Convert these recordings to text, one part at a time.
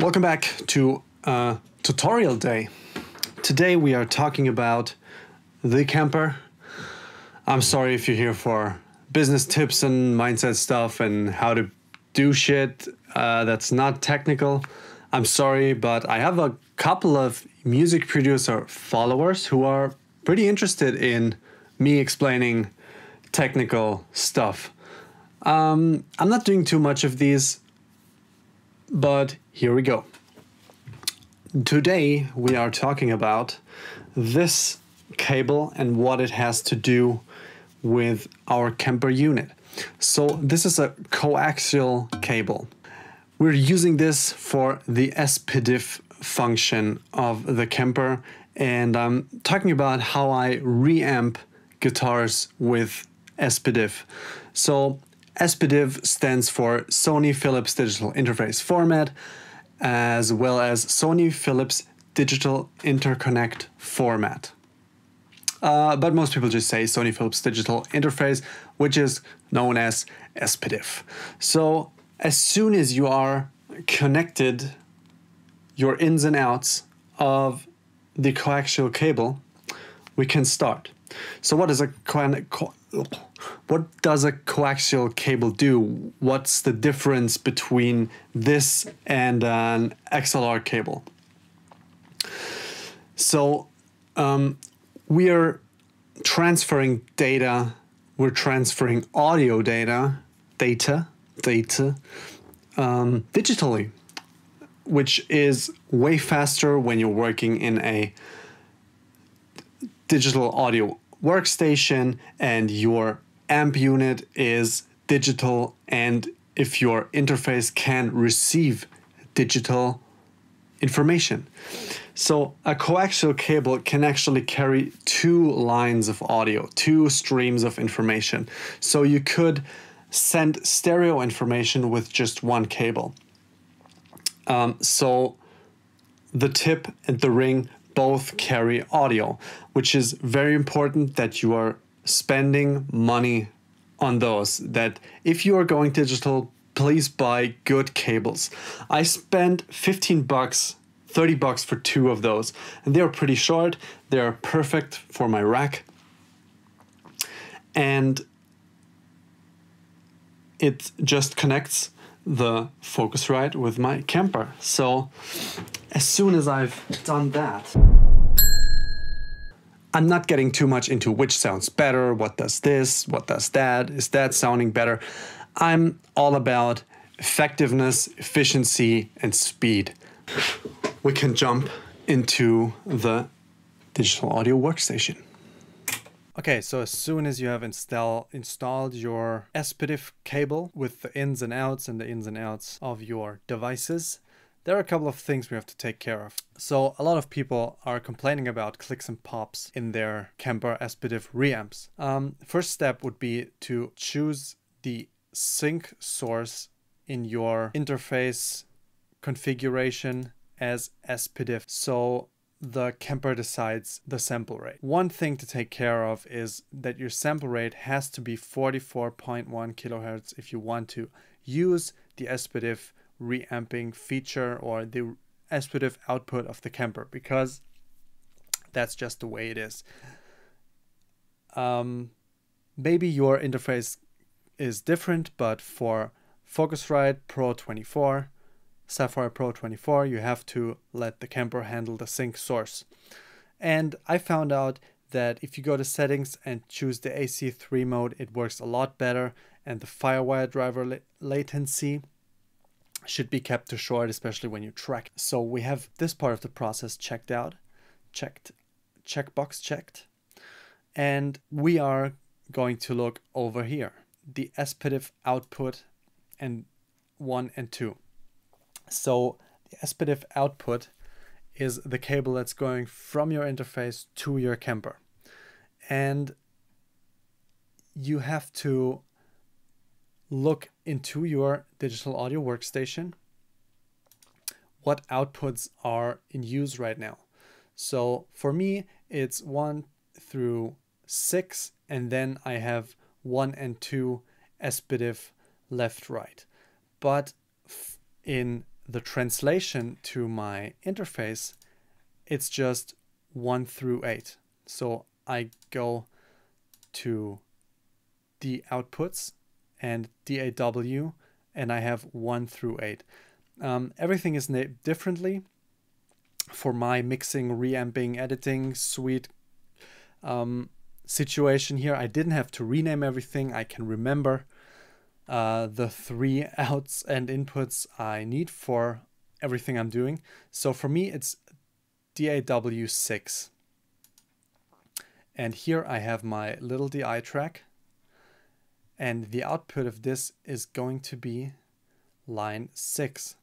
Welcome back to uh, tutorial day. Today we are talking about the Kemper. I'm sorry if you're here for business tips and mindset stuff and how to do shit uh, that's not technical. I'm sorry, but I have a couple of music producer followers who are pretty interested in me explaining technical stuff. Um, I'm not doing too much of these, but here we go. Today we are talking about this cable and what it has to do with our Kemper unit. So this is a coaxial cable. We're using this for the SPDIF function of the Kemper and I'm talking about how I reamp guitars with SPDIF. So SPDIF stands for Sony Philips Digital Interface Format as well as Sony Philips Digital Interconnect Format. Uh, but most people just say Sony Philips Digital Interface, which is known as SPDIF. So as soon as you are connected your ins and outs of the coaxial cable, we can start. So what does a what does a coaxial cable do? What's the difference between this and an XLR cable? So um, we are transferring data, we're transferring audio data, data, data, um, digitally, which is way faster when you're working in a digital audio workstation and your amp unit is digital and if your interface can receive digital information. So a coaxial cable can actually carry two lines of audio, two streams of information. So you could send stereo information with just one cable. Um, so the tip and the ring both carry audio, which is very important that you are spending money on those. That if you are going digital, please buy good cables. I spent 15 bucks 30 bucks for two of those. And they're pretty short. They're perfect for my rack. And it just connects the Focusrite with my Kemper. So as soon as I've done that, I'm not getting too much into which sounds better, what does this, what does that, is that sounding better. I'm all about effectiveness, efficiency, and speed. We can jump into the digital audio workstation. Okay, so as soon as you have install, installed your SPDIF cable with the ins and outs and the ins and outs of your devices, there are a couple of things we have to take care of. So a lot of people are complaining about clicks and pops in their Kemper SPDIF reamps. Um, first step would be to choose the sync source in your interface configuration as SPDIF. So the Kemper decides the sample rate. One thing to take care of is that your sample rate has to be 44.1 kilohertz if you want to use the SPDIF reamping feature or the SPDIF output of the Kemper because that's just the way it is. Um, maybe your interface is different, but for Focusrite Pro 24, Saffire Pro 24, you have to let the Kemper handle the sync source. And I found out that if you go to settings and choose the AC3 mode, it works a lot better and the Firewire driver la latency should be kept to short, especially when you track. So we have this part of the process checked out, checked, checkbox checked. And we are going to look over here, the SPDIF output and one and two. So the SPDIF output is the cable that's going from your interface to your Kemper. And you have to look into your digital audio workstation what outputs are in use right now. So for me, it's one through six, and then I have one and two SPDIF left right. But in the translation to my interface, it's just 1 through 8. So I go to the outputs and DAW and I have 1 through 8. Um, everything is named differently. For my mixing, reamping, editing suite um, situation here, I didn't have to rename everything. I can remember uh, the three outs and inputs I need for everything I'm doing. So for me, it's DAW6. And here I have my little DI track. And the output of this is going to be line 6.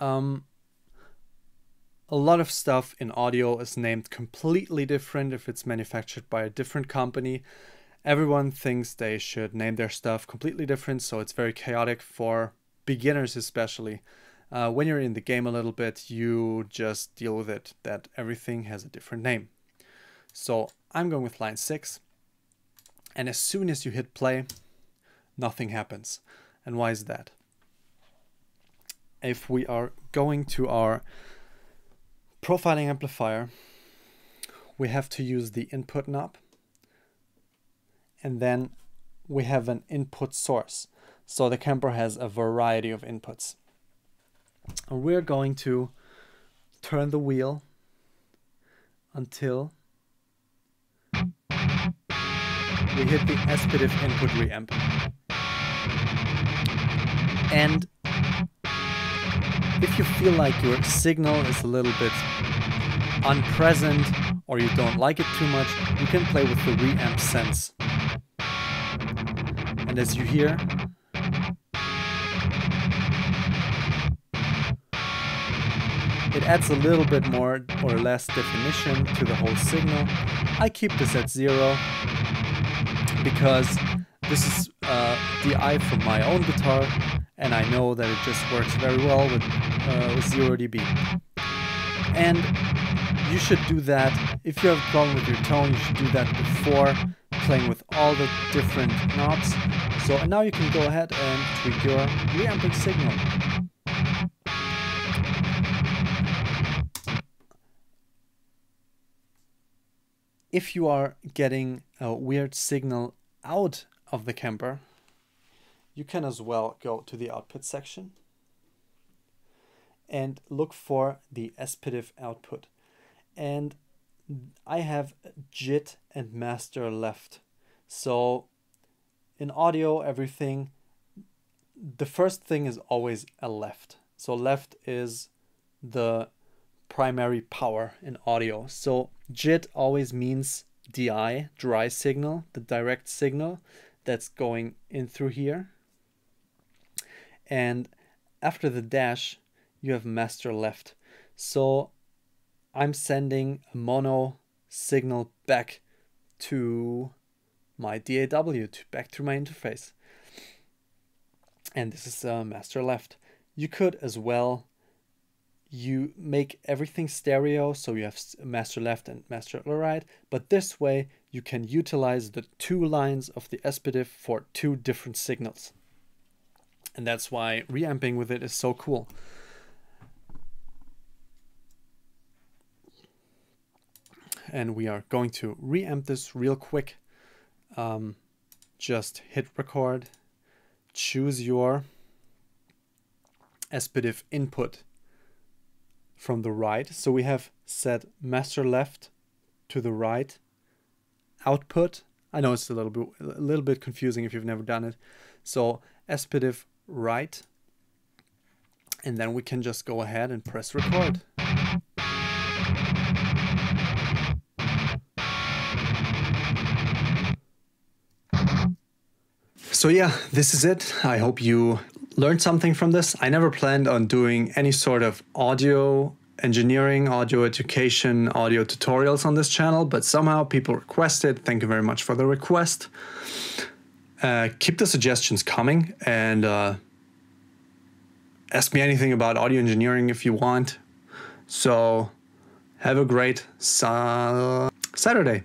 Um, a lot of stuff in audio is named completely different if it's manufactured by a different company. Everyone thinks they should name their stuff completely different, so it's very chaotic for beginners, especially. Uh, when you're in the game a little bit, you just deal with it that everything has a different name. So I'm going with line 6. And as soon as you hit play, nothing happens. And why is that? If we are going to our profiling amplifier, we have to use the input knob. And then we have an input source. So the Kemper has a variety of inputs. We're going to turn the wheel until we hit the SPDIF input reamp. And if you feel like your signal is a little bit unpresent or you don't like it too much, you can play with the reamp sense. And as you hear, it adds a little bit more or less definition to the whole signal. I keep this at zero because this is uh, DI from my own guitar and I know that it just works very well with, uh, with 0 dB. And you should do that, if you have a problem with your tone, you should do that before playing with all the different knobs. So now you can go ahead and tweak your reamping signal. if you are getting a weird signal out of the Kemper, you can as well go to the output section and look for the SPDIF output. And I have JIT and master left. So in audio, everything, the first thing is always a left. So left is the primary power in audio. So JIT always means DI, dry signal, the direct signal that's going in through here. And after the dash, you have master left. So I'm sending a mono signal back to my DAW, to back to my interface. And this is uh, master left. You could as well you make everything stereo, so you have master left and master right, but this way you can utilize the two lines of the SPDIF for two different signals. And that's why reamping with it is so cool. And we are going to reamp this real quick. Um, just hit record, choose your SPDIF input from the right. So we have set master left to the right output. I know it's a little bit a little bit confusing if you've never done it. So SPDIF right. And then we can just go ahead and press record. So yeah, this is it. I hope you learned something from this. I never planned on doing any sort of audio engineering, audio education, audio tutorials on this channel, but somehow people requested. Thank you very much for the request. Uh, keep the suggestions coming and uh, ask me anything about audio engineering if you want. So, have a great sa- Saturday.